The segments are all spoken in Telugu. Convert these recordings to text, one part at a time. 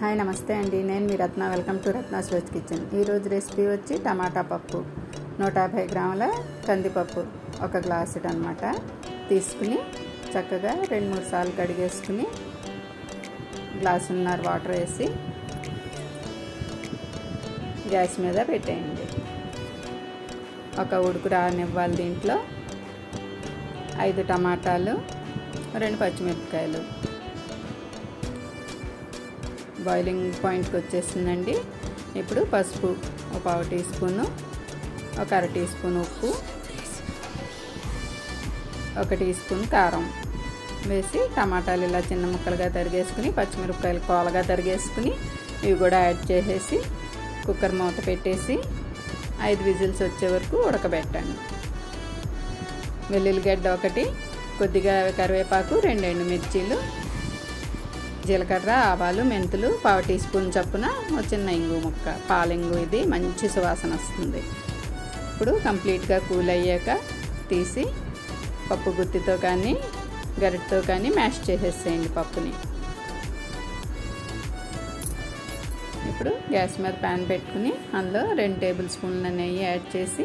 హాయ్ నమస్తే అండి. నేను మీ రత్న. వెల్కమ్ టు రత్న స్వెచ్ కిచెన్. ఈరోజు రెసిపీ వచ్చి టమాటా పప్పు. నూట యాభై గ్రాముల కందిపప్పు ఒక గ్లాసు అనమాట తీసుకుని చక్కగా రెండు మూడు సార్లు కడిగేసుకుని గ్లాసున్నర వాటర్ వేసి గ్యాస్ మీద పెట్టేయండి. ఒక ఉడుకు రానివ్వాలి దీంట్లో. ఐదు టమాటాలు రెండు పచ్చిమిరపకాయలు. బాయిలింగ్ పాయింట్కి వచ్చేసిందండి. ఇప్పుడు పసుపు ఒక పావు టీ స్పూను ఒక అర టీ స్పూన్ ఉప్పు ఒక టీ స్పూన్ కారం వేసి టమాటాలు ఇలా చిన్న ముక్కలుగా తరిగేసుకుని పచ్చిమిరపకాయలు కోలగా తరిగేసుకుని ఇవి కూడా యాడ్ చేసేసి కుక్కర్ మూత పెట్టేసి ఐదు విజిల్స్ వచ్చే వరకు ఉడకబెట్టండి. వెల్లుల్లిగడ్డ ఒకటి కొద్దిగా కరివేపాకు రెండు ఎండుమిర్చీలు జీలకర్ర ఆవాలు మెంతులు పావు టీ స్పూన్ చప్పున చిన్న ఇంగు ముక్క. పాలింగు ఇది మంచి సువాసన వస్తుంది. ఇప్పుడు కంప్లీట్గా కూల్ అయ్యాక తీసి పప్పు గుత్తితో కానీ గరిటతో కానీ మ్యాష్ చేసేసేయండి పప్పుని. ఇప్పుడు గ్యాస్ మీద ప్యాన్ పెట్టుకుని అందులో రెండు టేబుల్ స్పూన్ల నెయ్యి యాడ్ చేసి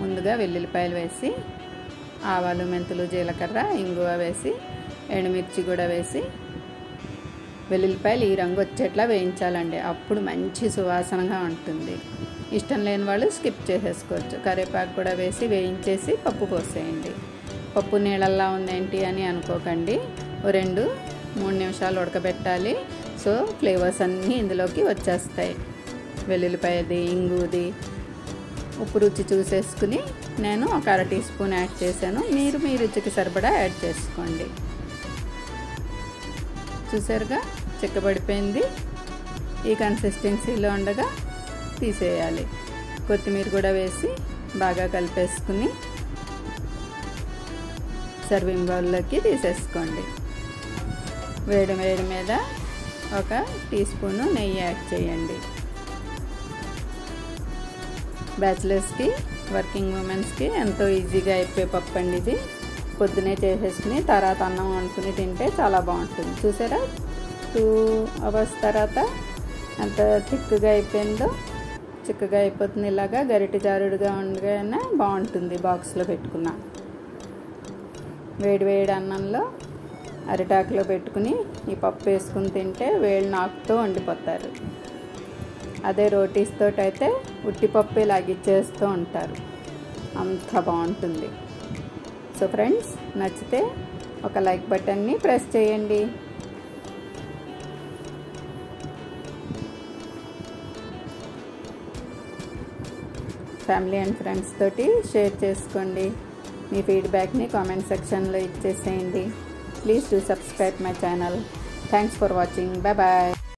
ముందుగా వెల్లుల్లిపాయలు వేసి ఆవాలు మెంతులు జీలకర్ర ఇంగువ వేసి ఎండుమిర్చి కూడా వేసి వెల్లుల్లిపాయలు ఈ రంగు వచ్చేట్లా వేయించాలండి. అప్పుడు మంచి సువాసనగా ఉంటుంది. ఇష్టం లేని వాళ్ళు స్కిప్ చేసేసుకోవచ్చు. కరివేపాకు కూడా వేసి వేయించేసి పప్పు పోసేయండి. పప్పు నీళ్ళల్లా ఉందేంటి అని అనుకోకండి. రెండు మూడు నిమిషాలు ఉడకబెట్టాలి. సో ఫ్లేవర్స్ అన్నీ ఇందులోకి వచ్చేస్తాయి. వెల్లుల్లిపాయది ఇంగుది ఉప్పు రుచి చూసేసుకుని నేను ఒక అర టీ స్పూన్ యాడ్ చేశాను. మీరు మీ రుచికి సరిపడా యాడ్ చేసుకోండి. చూసారుగా? చిక్కబడిపోయింది. ఈ కన్సిస్టెన్సీలో ఉండగా తీసేయాలి. కొత్తిమీర కూడా వేసి బాగా కలిపేసుకుని సర్వింగ్ బౌల్లోకి తీసేసుకోండి. వేడి వేడి మీద ఒక టీ స్పూను నెయ్యి యాడ్ చేయండి. బ్యాచిలర్స్కి వర్కింగ్ ఉమెన్స్కి ఎంతో ఈజీగా అయిపోయే పప్పు అండి ఇది. పొద్దునే చేసేసుకుని తర్వాత అన్నం వండుకుని తింటే చాలా బాగుంటుంది. చూసారా? టూ అవర్స్ తర్వాత అంత థిక్గా అయిపోయిందో చిక్కగా అయిపోతుంది ఇలాగా గరిటె జారుడుగా ఉండగానే బాగుంటుంది బాక్స్లో పెట్టుకున్న. వేడి వేడి అన్నంలో అరిటాకులో పెట్టుకుని ఈ పప్పు వేసుకుని తింటే వేడి నాకుతో వండిపోతారు అదే రోటీస్తో అయితే ఉట్టిపప్పు లాగిచ్చేస్తూ ఉంటారు. అంత బాగుంటుంది. సో ఫ్రెండ్స్ నచ్చితే ఒక లైక్ బటన్ని ప్రెస్ చేయండి. ఫ్యామిలీ అండ్ ఫ్రెండ్స్ తోటి షేర్ చేసుకోండి. మీ ఫీడ్బ్యాక్ని కామెంట్ సెక్షన్లో ఇచ్చేసేయండి. Please do subscribe my channel. Thanks for watching. Bye bye.